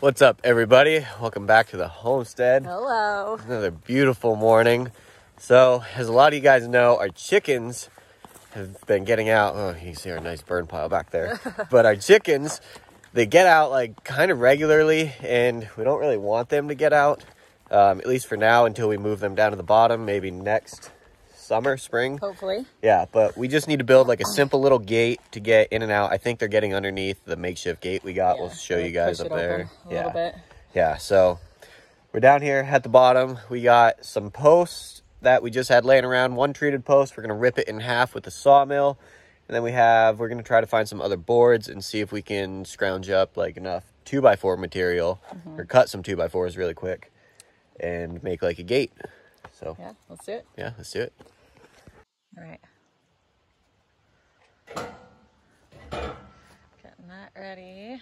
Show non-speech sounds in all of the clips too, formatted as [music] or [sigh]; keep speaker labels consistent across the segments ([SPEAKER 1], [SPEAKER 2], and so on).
[SPEAKER 1] What's up, everybody? Welcome back to the homestead.
[SPEAKER 2] Hello.
[SPEAKER 1] Another beautiful morning. So, as a lot of you guys know, our chickens have been getting out. Oh, you see our nice burn pile back there. [laughs] but our chickens, they get out like kind of regularly, and we don't really want them to get out, um, at least for now, until we move them down to the bottom, maybe next summer, spring.
[SPEAKER 2] Hopefully.
[SPEAKER 1] Yeah, but we just need to build like a simple little gate to get in and out. I think they're getting underneath the makeshift gate we got. we'll show you guys up there. yeah.
[SPEAKER 2] little bit.
[SPEAKER 1] Yeah, so we're down here at the bottom. We got some posts that we just had laying around. One treated post. We're gonna rip it in half with the sawmill. And then we have we're gonna try to find some other boards and see if we can scrounge up like enough two by four material mm-hmm. or cut some two by fours really quick and make like a gate. So
[SPEAKER 2] Yeah, let's do it.
[SPEAKER 1] yeah, let's do it.
[SPEAKER 2] Right. Getting that ready.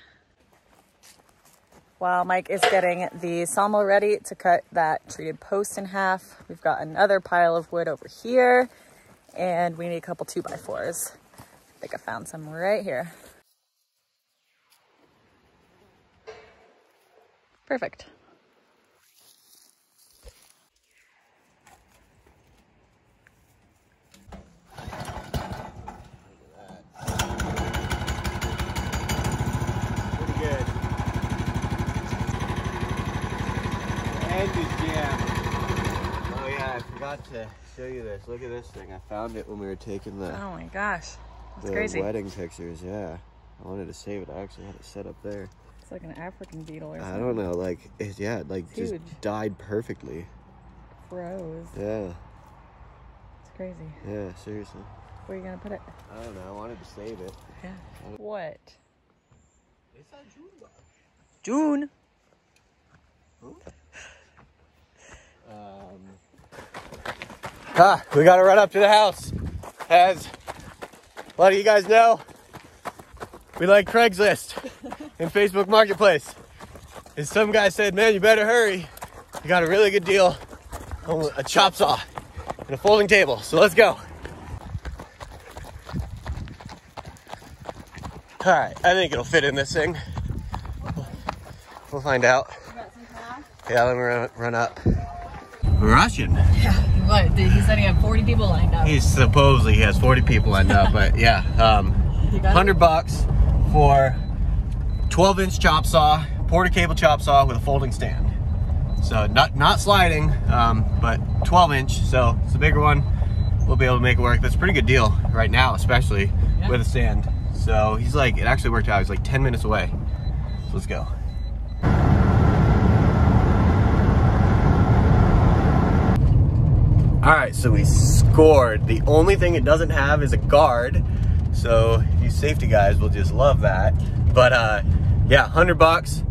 [SPEAKER 2] While Mike is getting the sawmill ready to cut that treated post in half, we've got another pile of wood over here, and we need a couple two by fours. I think I found some right here. Perfect.
[SPEAKER 1] Pretty good. And is jammed. Oh yeah, I forgot to show you this. Look at this thing. I found it when we were taking the,
[SPEAKER 2] Oh my gosh, that's
[SPEAKER 1] the
[SPEAKER 2] crazy.
[SPEAKER 1] wedding pictures. Yeah, I wanted to save it. I actually had it set up there.
[SPEAKER 2] It's like an African beetle or something.
[SPEAKER 1] I don't know, like it, yeah, it, like
[SPEAKER 2] It's
[SPEAKER 1] just
[SPEAKER 2] huge.
[SPEAKER 1] died perfectly.
[SPEAKER 2] Froze.
[SPEAKER 1] Yeah,
[SPEAKER 2] It's crazy.
[SPEAKER 1] yeah, seriously.
[SPEAKER 2] Where are you gonna put it?
[SPEAKER 1] I don't know. I wanted to save it.
[SPEAKER 2] Yeah. What?
[SPEAKER 1] It's not
[SPEAKER 2] June.
[SPEAKER 1] Um. Ah, we gotta run up to the house. As a lot of you guys know, we like Craigslist [laughs] and Facebook Marketplace. And some guy said, man, you better hurry. You got a really good deal on a chop saw and a folding table. So let's go. All right, I think it'll fit in this thing. We'll find out. Yeah, let me run, run up. Russian.
[SPEAKER 2] What? He said he had 40 people lined up.
[SPEAKER 1] He supposedly has 40 people lined up, but [laughs] yeah, um,
[SPEAKER 2] You got it?
[SPEAKER 1] 100 bucks for 12 inch chop saw, Porter-Cable chop saw with a folding stand. So not not sliding, um, but 12 inch. So it's a bigger one. We'll be able to make it work. That's a pretty good deal right now, especially
[SPEAKER 2] Yeah.
[SPEAKER 1] with a stand. So he's like, it actually worked out. He's like 10 minutes away. So let's go. All right, so we scored. The only thing it doesn't have is a guard. So you safety guys will just love that. But uh, yeah, 100 bucks.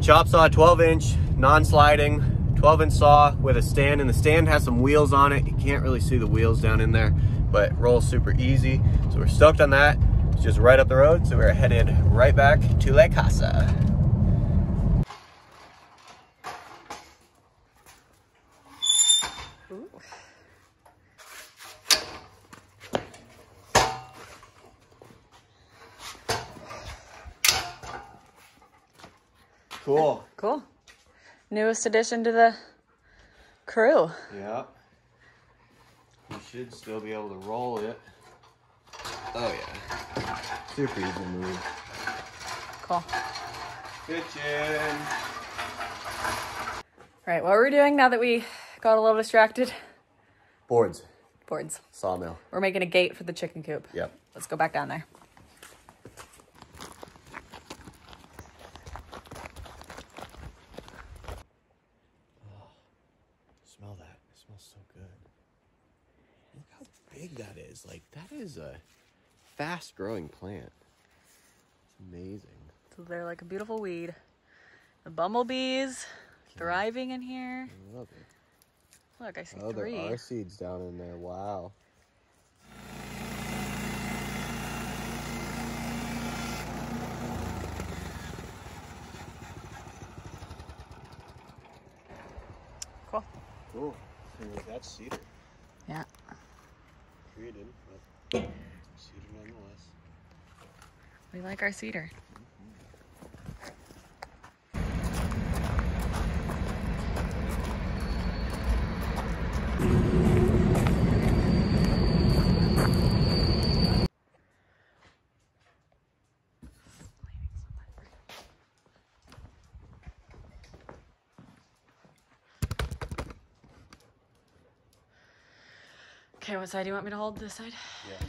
[SPEAKER 1] Chop saw, 12 inch, non-sliding, 12 inch saw with a stand. And the stand has some wheels on it. You can't really see the wheels down in there, but rolls super easy. So we're stoked on that. It's just right up the road. So we're headed right back to La Casa.
[SPEAKER 2] Ooh.
[SPEAKER 1] Cool.
[SPEAKER 2] Cool. Newest addition to the crew.
[SPEAKER 1] Yeah. You should still be able to roll it. Oh yeah. Super easy move.
[SPEAKER 2] Cool.
[SPEAKER 1] Kitchen.
[SPEAKER 2] All right, what we're doing now that we got a little distracted?
[SPEAKER 1] Boards.
[SPEAKER 2] Boards.
[SPEAKER 1] Sawmill.
[SPEAKER 2] We're making a gate for the chicken coop.
[SPEAKER 1] Yep.
[SPEAKER 2] Let's go back down there.
[SPEAKER 1] Oh, smell that. It smells so good. Look how big that is. Like that is a fast growing plant. It's amazing.
[SPEAKER 2] So they're like a beautiful weed. The bumblebees thriving in here.
[SPEAKER 1] I love it.
[SPEAKER 2] Look, I see
[SPEAKER 1] Oh,
[SPEAKER 2] three.
[SPEAKER 1] there are seeds down in there. Wow.
[SPEAKER 2] Cool.
[SPEAKER 1] Cool. So that's cedar.
[SPEAKER 2] Yeah.
[SPEAKER 1] Treated, but cedar nonetheless.
[SPEAKER 2] We like our cedar. Okay, what side do you want me to hold? This side?
[SPEAKER 1] Yeah.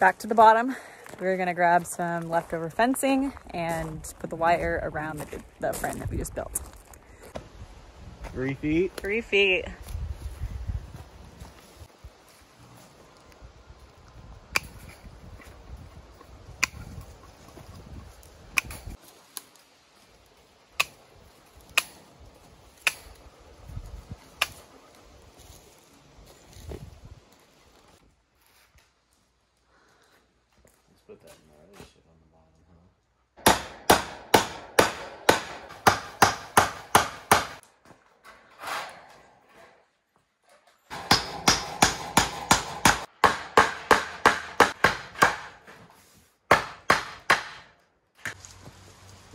[SPEAKER 2] Back to the bottom. We're gonna grab some leftover fencing and put the wire around the, the frame that we just built.
[SPEAKER 1] Three feet.
[SPEAKER 2] Three feet.
[SPEAKER 1] Put that gnarly shit on the bottom, huh?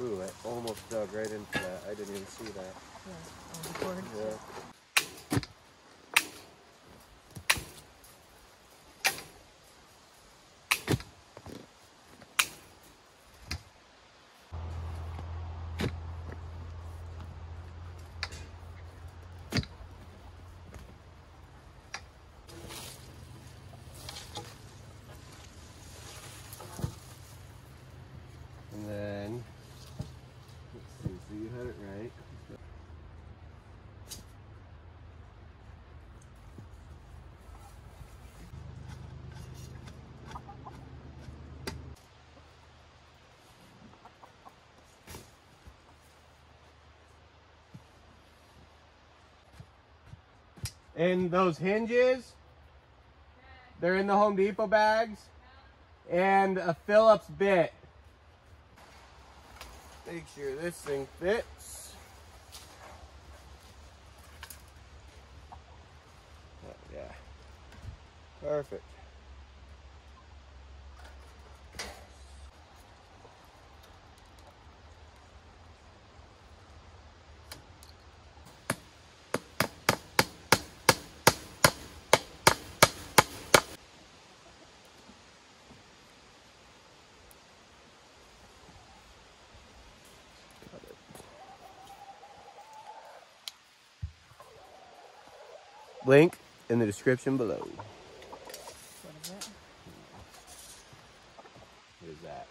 [SPEAKER 1] Ooh, I almost dug right into that. I didn't even see that. Yeah. And then, let's see, so you had it right. And those hinges, they're in the Home Depot bags. And a Phillips bit. Make sure this thing fits. Oh, yeah. Perfect. Link in the description below.
[SPEAKER 2] What is it?
[SPEAKER 1] What is that?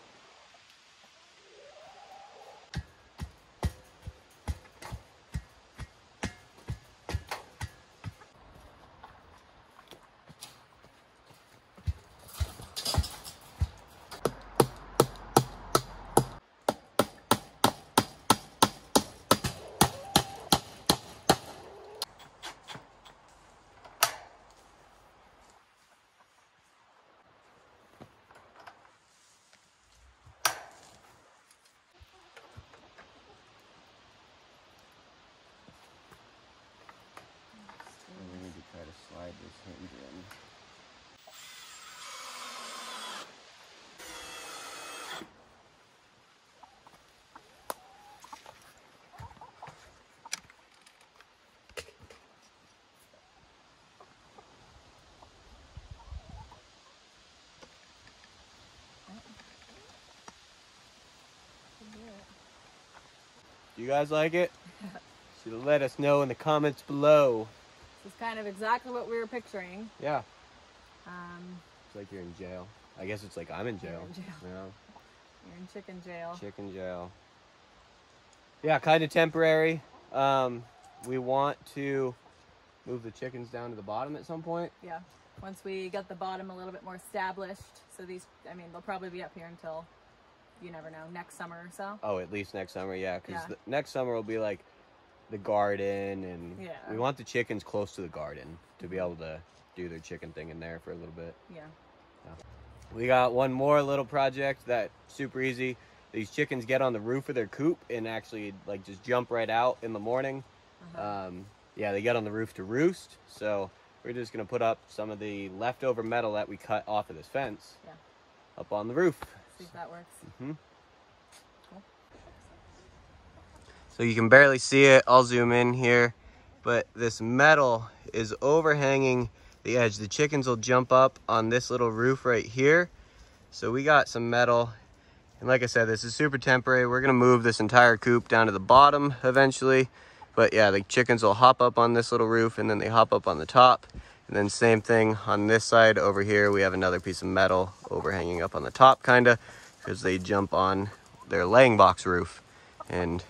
[SPEAKER 1] We need to try to slide this hinge in. Do you guys like it? [laughs] Should let us know in the comments below.
[SPEAKER 2] This is kind of exactly what we were picturing.
[SPEAKER 1] Yeah.
[SPEAKER 2] Um,
[SPEAKER 1] It's like you're in jail. I guess it's like I'm in jail.
[SPEAKER 2] in jail.
[SPEAKER 1] Yeah. [laughs]
[SPEAKER 2] You're in chicken jail.
[SPEAKER 1] Chicken jail. Yeah, kind of temporary. Um, we want to move the chickens down to the bottom at some point.
[SPEAKER 2] Yeah. Once we get the bottom a little bit more established, so these, I mean, they'll probably be up here until, you never know, next summer or so.
[SPEAKER 1] Oh, at least next summer, yeah. Because
[SPEAKER 2] Yeah.
[SPEAKER 1] next summer will be like the garden, and
[SPEAKER 2] Yeah.
[SPEAKER 1] we want the chickens close to the garden to be able to do their chicken thing in there for a little bit.
[SPEAKER 2] Yeah.
[SPEAKER 1] We got one more little project that super easy. These chickens get on the roof of their coop and actually like just jump right out in the morning.
[SPEAKER 2] Uh-huh.
[SPEAKER 1] Um, yeah, they get on the roof to roost. So we're just gonna put up some of the leftover metal that we cut off of this fence
[SPEAKER 2] Yeah.
[SPEAKER 1] up on the roof.
[SPEAKER 2] If that works. Mm-hmm.
[SPEAKER 1] So you can barely see it. I'll zoom in here. But this metal is overhanging the edge. The chickens will jump up on this little roof right here. So we got some metal. And like I said, this is super temporary. We're gonna move this entire coop down to the bottom eventually. But yeah, the chickens will hop up on this little roof and then they hop up on the top. And then same thing on this side over here, we have another piece of metal overhanging up on the top kinda, because they jump on their laying box roof and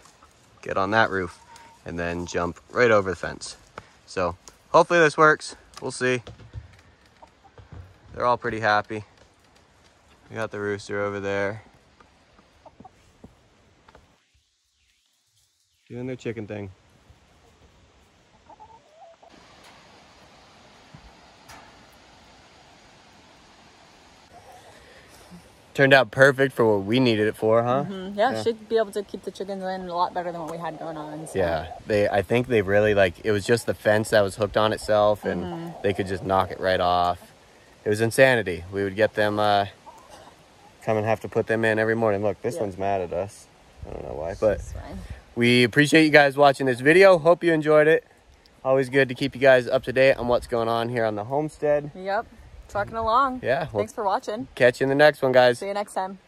[SPEAKER 1] get on that roof and then jump right over the fence. So hopefully this works. We'll see. They're all pretty happy. We got the rooster over there. Doing their chicken thing. Turned out perfect for what we needed it for, huh?
[SPEAKER 2] Mm, Yeah, should be able to keep the chickens in a lot better than what we had going on. So.
[SPEAKER 1] Yeah, they. I think they really like. It was just the fence that was hooked on itself, and they could just knock it right off. It was insanity. We would get them uh, come and have to put them in every morning. Look, this
[SPEAKER 2] Yeah.
[SPEAKER 1] one's mad at us. I don't know why, but we appreciate you guys watching this video. Hope you enjoyed it. Always good to keep you guys up to date on what's going on here on the homestead.
[SPEAKER 2] Yep. Trucking along.
[SPEAKER 1] Yeah, well,
[SPEAKER 2] Thanks for watching.
[SPEAKER 1] catch you in the next one, guys.
[SPEAKER 2] See you next time.